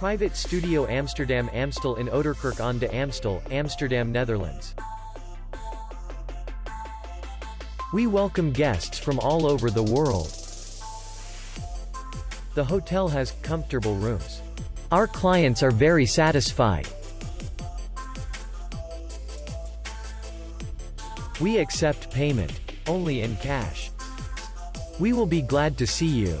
Private Studio Amsterdam Amstel in Ouderkerk aan de Amstel, Amsterdam, Netherlands. We welcome guests from all over the world. The hotel has comfortable rooms. Our clients are very satisfied. We accept payment only in cash. We will be glad to see you.